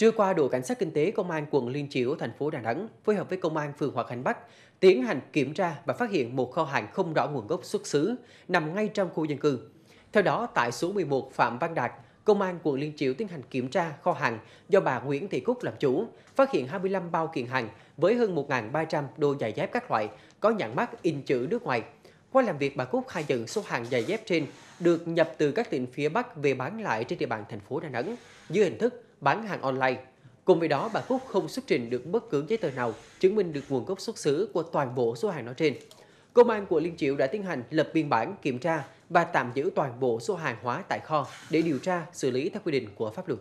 Trưa qua, đội cảnh sát kinh tế công an quận Liên Chiểu, thành phố Đà Nẵng phối hợp với công an phường Hòa Khánh Bắc tiến hành kiểm tra và phát hiện một kho hàng không rõ nguồn gốc xuất xứ nằm ngay trong khu dân cư. Theo đó, tại số 11 Phạm Văn Đạt, công an quận Liên Chiểu tiến hành kiểm tra kho hàng do bà Nguyễn Thị Cúc làm chủ, phát hiện 25 bao kiện hàng với hơn 1.300 đôi giày dép các loại có nhãn mát in chữ nước ngoài. Qua làm việc, bà Cúc khai nhận số hàng giày dép trên được nhập từ các tỉnh phía Bắc về bán lại trên địa bàn thành phố Đà Nẵng dưới hình thức bán hàng online. Cùng với đó, bà Cúc không xuất trình được bất cứ giấy tờ nào chứng minh được nguồn gốc xuất xứ của toàn bộ số hàng nói trên. Công an quận Liên Chiểu đã tiến hành lập biên bản kiểm tra và tạm giữ toàn bộ số hàng hóa tại kho để điều tra xử lý theo quy định của pháp luật.